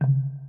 you